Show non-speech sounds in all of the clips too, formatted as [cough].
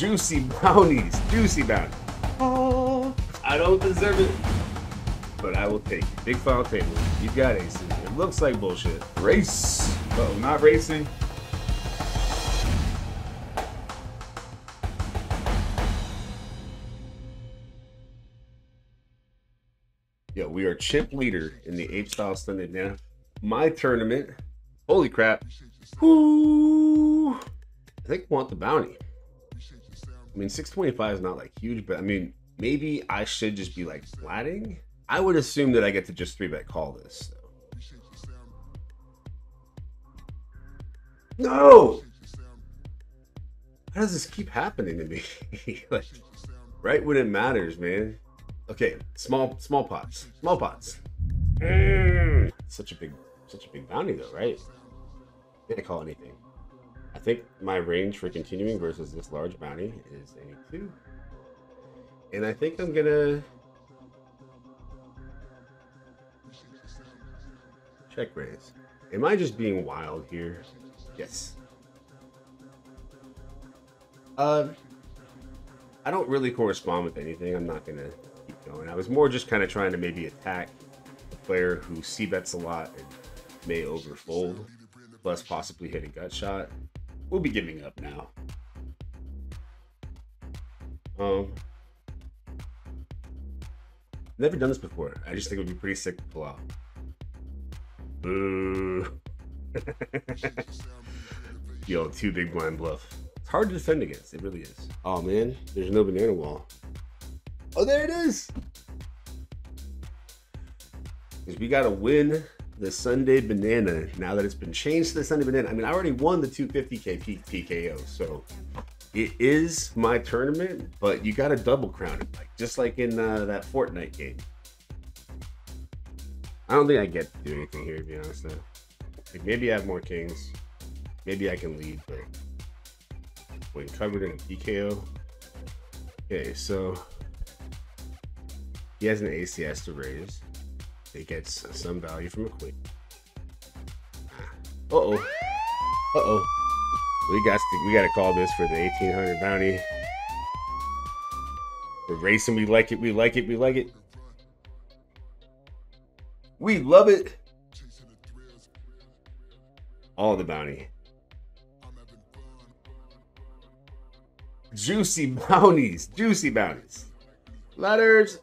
Juicy bounties. Juicy bounties. Oh, I don't deserve it. But I will take it. Big final table. You got aces. It looks like bullshit. Race. Uh oh, not racing. Yo, we are chip leader in the Ape Style Standard now. My tournament. Holy crap. Whoo! I think I want the bounty. I mean, 625 is not like huge, but I mean, maybe I should just be like flatting. I would assume that I get to just three bet call this. So. No! How does this keep happening to me? [laughs] like, right when it matters, man. Okay, small small pots. Small pots. Mm. Such a big such a big bounty though, right? Can't call anything. I think my range for continuing versus this large bounty is 82. And I think I'm gonna check raise. Am I just being wild here? Yes. Uh, I don't really correspond with anything. I'm not gonna keep going. I was more just kind of trying to maybe attack a player who c bets a lot and may overfold, plus possibly hit a gut shot. We'll be giving up now. Um, never done this before. I just think it would be pretty sick to pull out. Boo. [laughs] Yo, two big blind bluff. It's hard to defend against. It really is. Oh man, there's no banana wall. Oh, there it is. Because we got to win the Sunday Banana now that it's been changed to the Sunday Banana. I mean, I already won the 250k PKO, so it is my tournament, but you got to double crown it, like just like in uh, that Fortnite game. I don't think I get to do anything here, to be honest. Though. Like maybe I have more kings, maybe I can lead, but when covered in a PKO. Okay, so he has an ACS to raise. It gets some value from a queen. Uh oh. Uh oh. We got to, we got to call this for the 1800 bounty. We're racing. We like it. We like it. We like it. We love it. All the bounty. Juicy [laughs] bounties. Juicy bounties. Letters.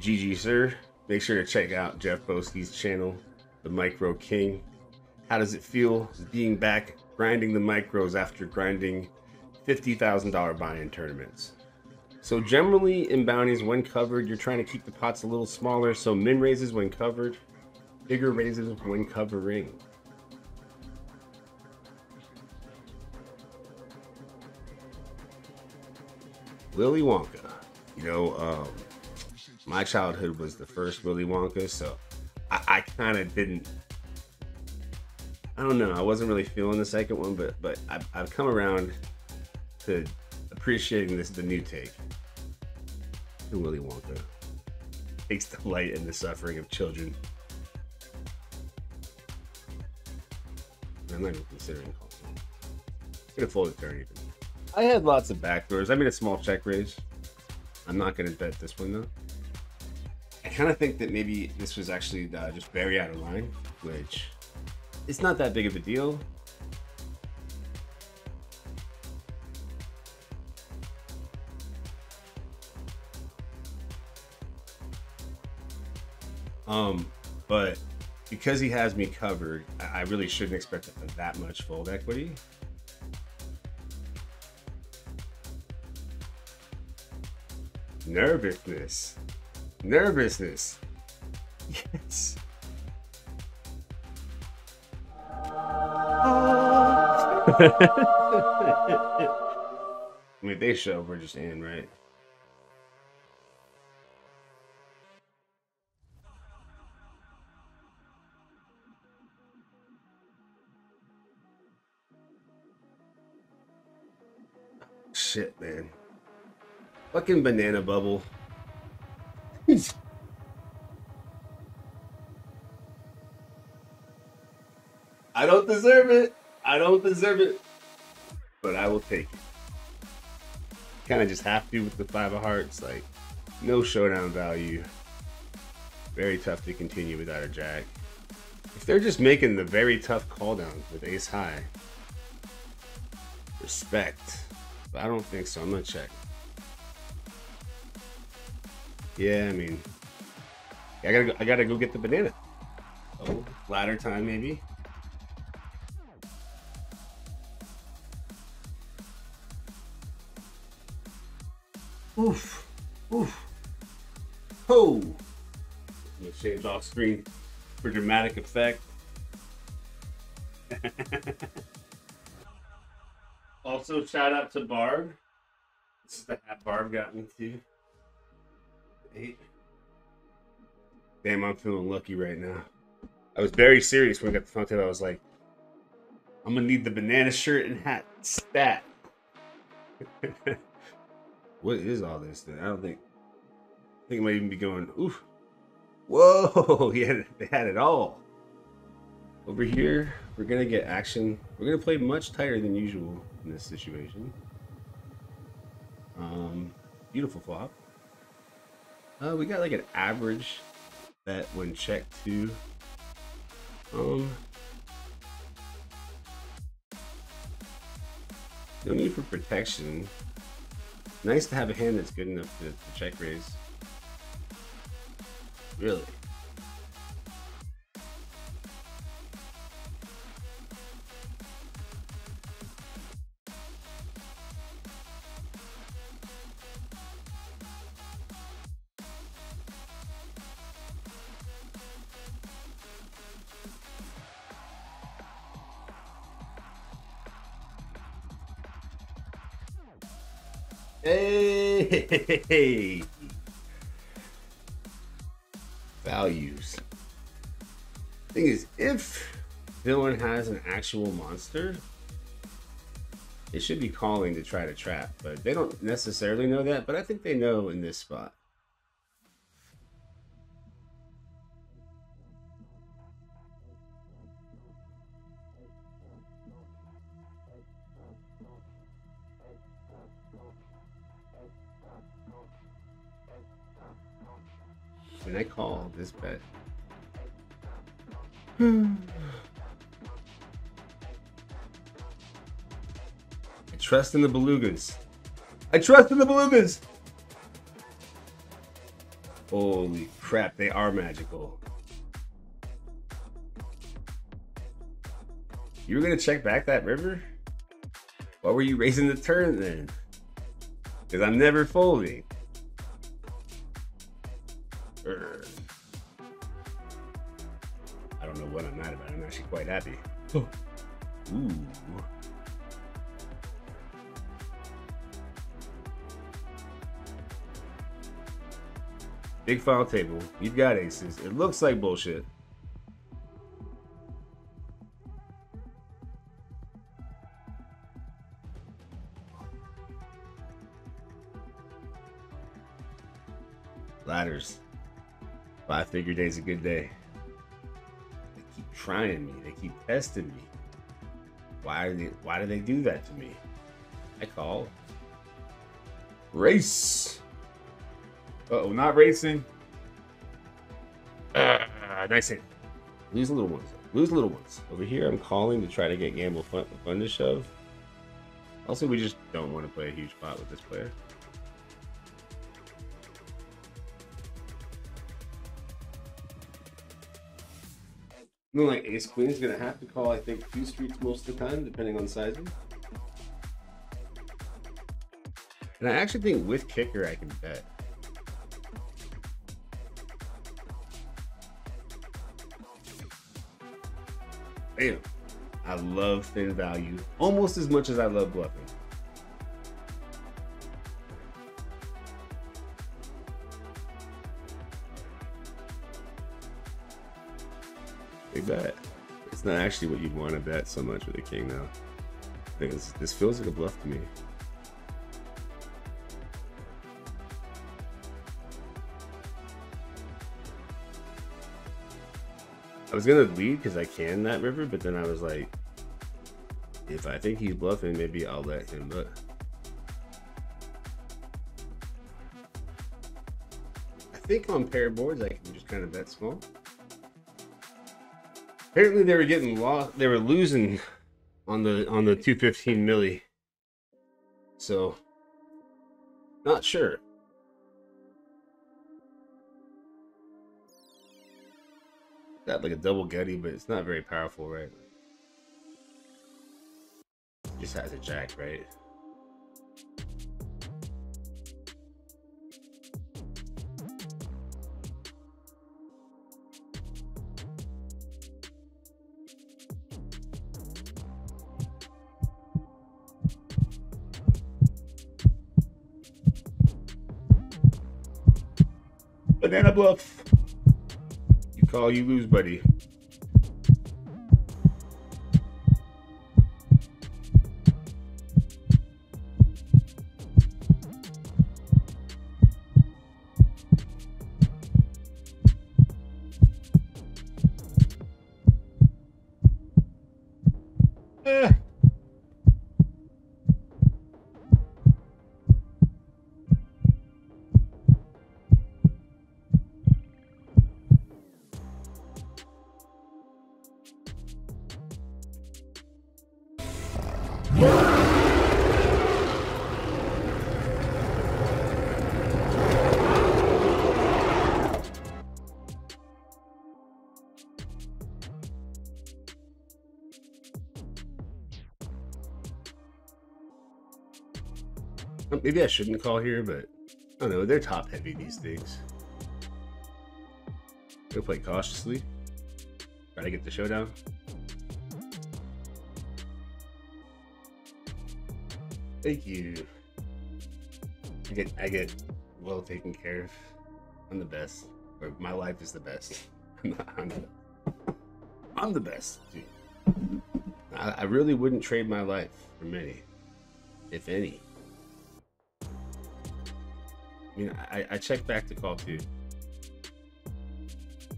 GG, sir. Make sure to check out Jeff Boski's channel, The Micro King. How does it feel being back grinding the micros after grinding $50,000 buy-in tournaments? So generally in bounties, when covered, you're trying to keep the pots a little smaller. So min raises when covered, bigger raises when covering. Willy Wonka. You know, um, my childhood was the first Willy Wonka, so I, I kind of didn't. I don't know. I wasn't really feeling the second one, but but I've, I've come around to appreciating this the new take. Willy Wonka takes delight in the suffering of children. I'm not even considering calling. Fold a turn even. I had lots of backdoors. I made a small check raise. I'm not gonna bet this one though. I kind of think that maybe this was actually uh, just very out of line, which it's not that big of a deal. Um, but because he has me covered, I really shouldn't expect that much fold equity. Nervousness. Nervousness. Yes. [laughs] I mean, they show we're just in, right? Shit, man. Fucking banana bubble. I don't deserve it. I don't deserve it. But I will take it. kind of just have to with the five of hearts. Like, no showdown value. Very tough to continue without a jack. If they're just making the very tough call down with ace high, respect. But I don't think so. I'm gonna check. Yeah, I mean, I gotta go, I gotta go get the banana. Oh, ladder time maybe. Oof. Oof. Oh. Change off screen for dramatic effect. [laughs] also, shout out to Barb. This is the hat Barb got me to. Eight. Damn, I'm feeling lucky right now. I was very serious when I got the phone table. I was like, I'm gonna need the banana shirt and hat stat. [laughs] what is all this then? I don't think I think it might even be going, oof. Whoa, [laughs] yeah, they had it all. Over here, we're gonna get action. We're gonna play much tighter than usual in this situation. Um, beautiful flop. Uh, we got like an average bet when check to. Um, no need for protection. Nice to have a hand that's good enough to, to check raise. Really? Hey! Values. Thing is, if villain has an actual monster, it should be calling to try to trap, but they don't necessarily know that, but I think they know in this spot. When I call this bet. [sighs] I trust in the belugas. I trust in the belugas. Holy crap, they are magical. You were gonna check back that river? Why were you raising the turn then? Because I'm never folding. I'm actually. Ooh. Big final table. You've got aces. It looks like bullshit. Ladders. Five figure day's a good day. Keep trying me. They keep testing me. Why do they, why do they do that to me? I call. Race. Uh oh, not racing. Uh, nice hit. Lose little ones. Lose little ones. Over here, I'm calling to try to get gamble fun, fun to shove. Also, we just don't want to play a huge pot with this player. Like ace queen is gonna have to call, I think, two streets most of the time, depending on sizing. And I actually think with kicker I can bet. Damn. I love thin value almost as much as I love bluffing. Not actually what you'd want to bet so much with a king now. Because this feels like a bluff to me. I was gonna lead because I can that river, but then I was like, if I think he's bluffing, maybe I'll let him, but. I think on pair boards, I can just kind of bet small. Apparently they were getting lost. They were losing on the on the 215 milli. So not sure. Got like a double gutty, but it's not very powerful, right? Just has a jack, right? You call, you lose, buddy. Maybe I shouldn't call here, but I don't know. They're top heavy these things. Go play cautiously. Try to get the showdown. Thank you. I get I get well taken care of. I'm the best. Or my life is the best. [laughs] I'm, I'm, the, best. I, I really wouldn't trade my life for many, if any. I mean, I, I checked back to call two.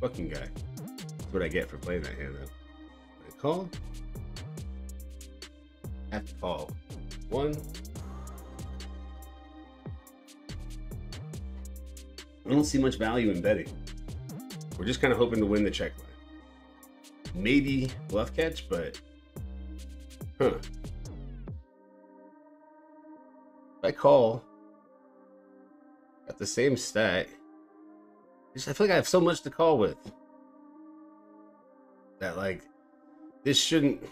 Fucking guy. That's what I get for playing that hand, though. I call. Have to call. One. I don't see much value in betting. We're just kind of hoping to win the check line. Maybe bluff catch, but huh. If I call, got the same stack. I feel like I have so much to call with. That like this shouldn't.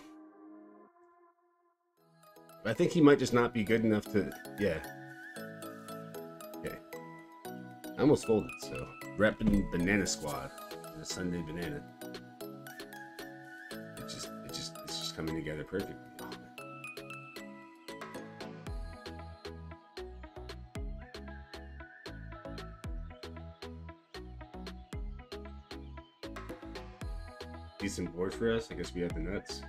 I think he might just not be good enough to. Yeah. Okay. I almost folded, so repping Banana Squad, the Sunday Banana. It just, it just, it's just coming together perfectly. Decent board for us. I guess we have the nuts.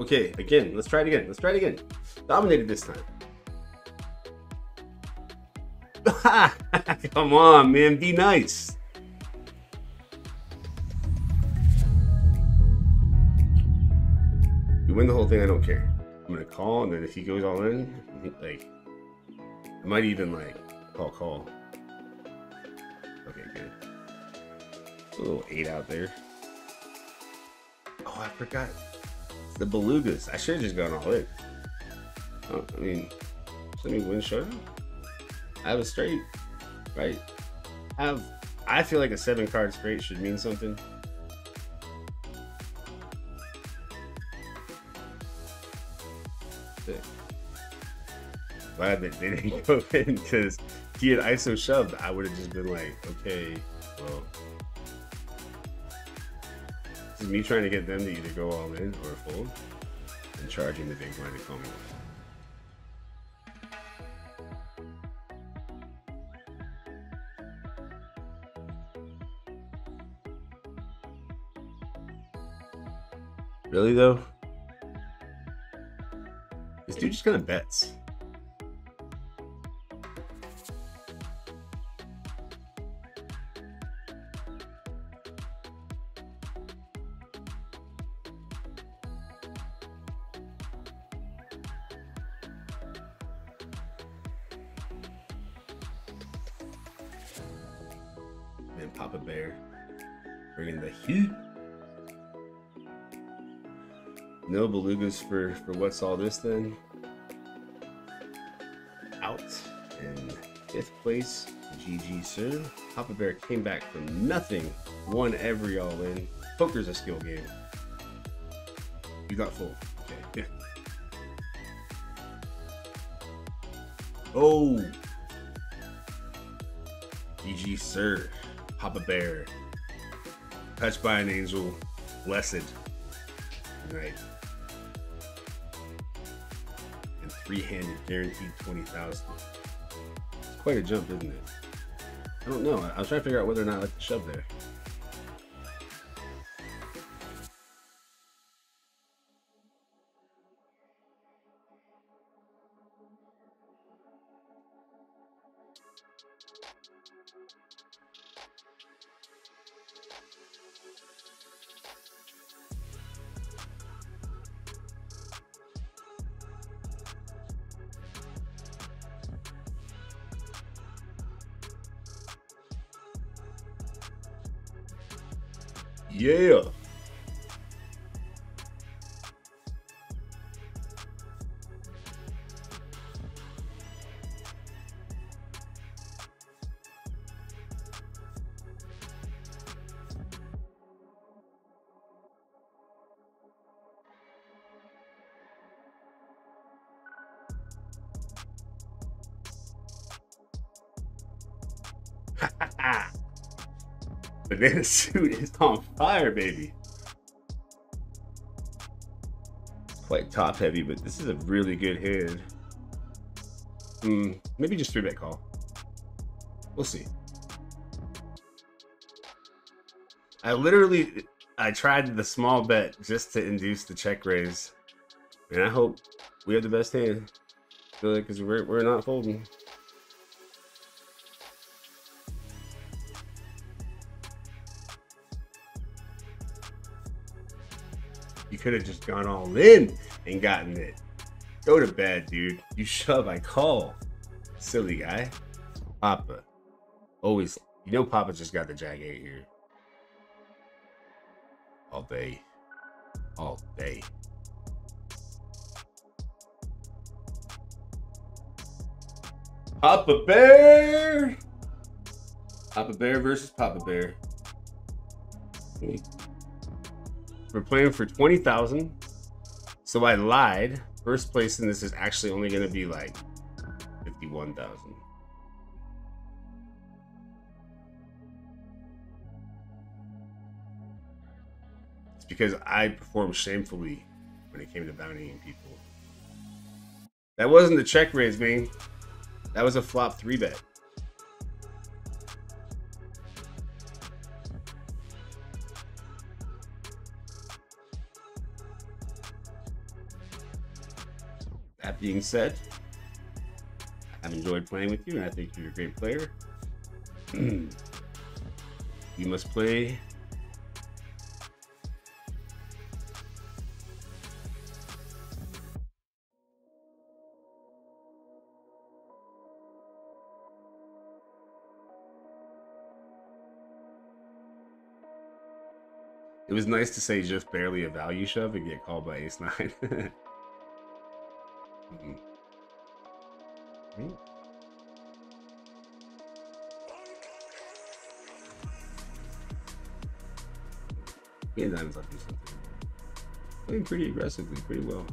Okay, again, let's try it again. Let's try it again. Dominated this time. [laughs] Come on, man, be nice. You win the whole thing, I don't care. Call, and then if he goes all in, like, I might even like call call. Okay, good. a little eight out there. Oh, I forgot the belugas. I should have just gone all in. Oh, I mean, let me win showdown. I have a straight, right? I have. I feel like a seven card straight should mean something. Glad that they didn't go [laughs] in because he had ISO shoved. I would have just been like, okay, well, this is me trying to get them to either go all in or fold and charging the big blind to call me. Really though? This dude just kind of bets. For, for what's all this then? Out in fifth place, GG sir. Papa Bear came back from nothing, won every all in. Poker's a skill game. You got full. Okay. oh. GG sir. Papa Bear. Touched by an angel. Blessed. Right. Three-handed guaranteed 20,000. It's quite a jump, isn't it? I don't know. I was trying to figure out whether or not I like to shove there. Yeah. [laughs] Banana suit is on fire, baby. Quite top heavy, but this is a really good hand. Hmm, maybe just three bet call. We'll see. I literally I tried the small bet just to induce the check raise. And I hope we have the best hand. Because we're, we're not folding. Could have just gone all in and gotten it. Go to bed, dude. You shove, I call. Silly guy. Papa. Always, you know Papa just got the Jag 8 here. All day. All day. Papa Bear! Papa Bear versus Papa Bear. Hmm. We're playing for 20,000. So I lied. First place in this is actually only going to be like 51,000. It's because I performed shamefully when it came to bountying people. That wasn't the check raise, man. That was a flop three bet. That being said, I've enjoyed playing with you, and I think you're a great player. [clears throat] you must play It was nice to say just barely a value shove and get called by ace nine. [laughs] Mm-hmm. Yeah, diamonds up do something. Playing pretty aggressively, pretty well.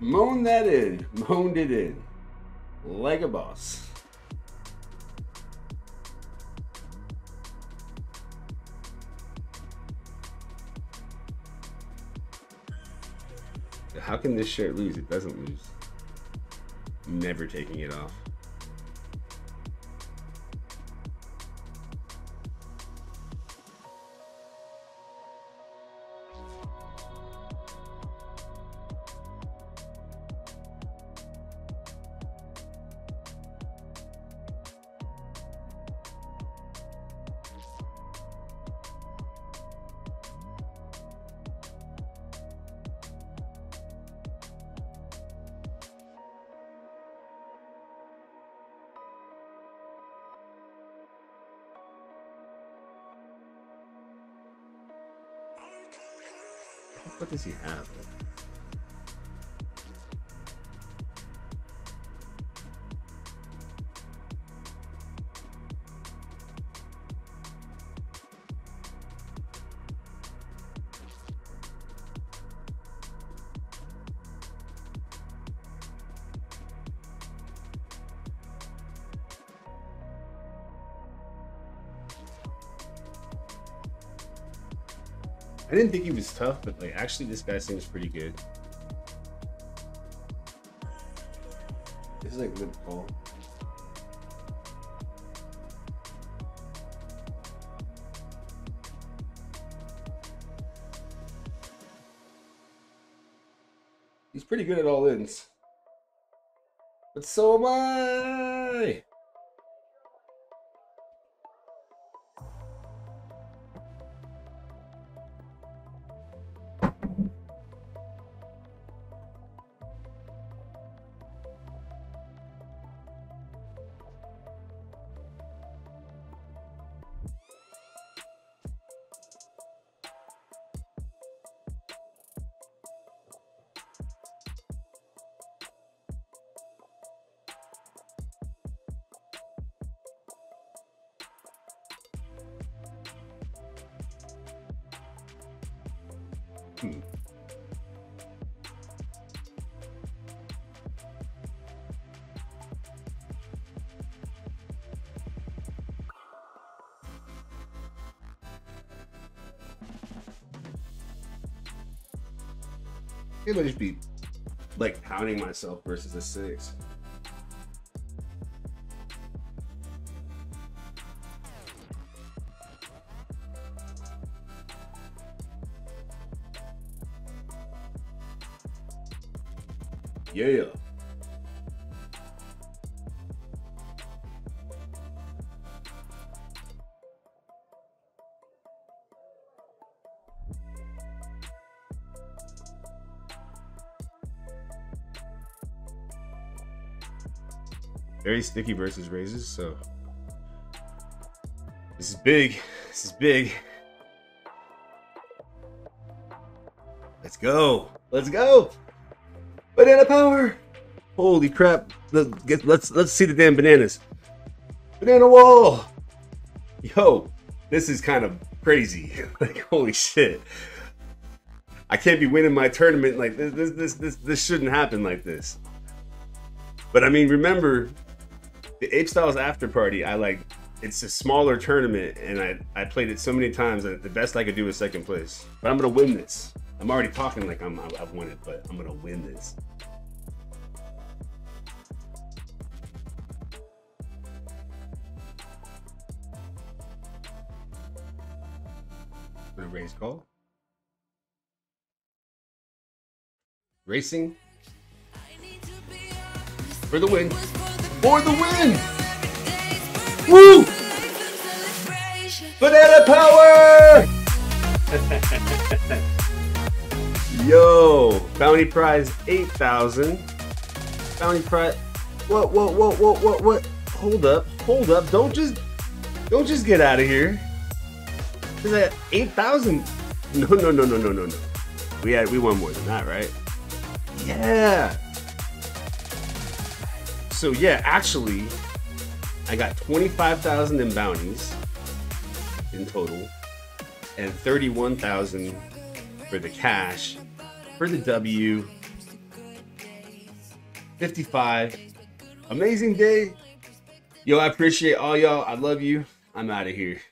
Moan that in. Moaned it in. Like a boss. How can this shirt lose? It doesn't lose. Never taking it off. What does he have? Didn't think he was tough, but like actually this guy seems pretty good. This is like good call. He's pretty good at all ins. But so am I! Hmm. It might just be like pounding myself versus a six. Very sticky versus raises, so this is big. This is big. Let's go. Let's go. Banana power. Holy crap. Let's get let's let's see the damn bananas. Banana wall. Yo, this is kind of crazy. [laughs] like holy shit. I can't be winning my tournament like this this this this, this shouldn't happen like this. But I mean, remember the Apestyles after party, I like it's a smaller tournament and I, I played it so many times that the best I could do is second place. But I'm gonna win this. I'm already talking like I'm I've won it, but I'm gonna win this. Gonna raise call. Racing for the win. For the win! Woo! Banana power! [laughs] Yo, bounty prize 8,000. Bounty prize. What, what, what, what, what, what? Hold up, hold up. Don't just, don't just get out of here. Is that 8,000? No, no, no, no, no, no, no. We had, we won more than that, right? Yeah. So yeah, actually, I got 25,000 in bounties in total and 31,000 for the cash for the W. 55. Amazing day. Yo, I appreciate all y'all. I love you. I'm out of here.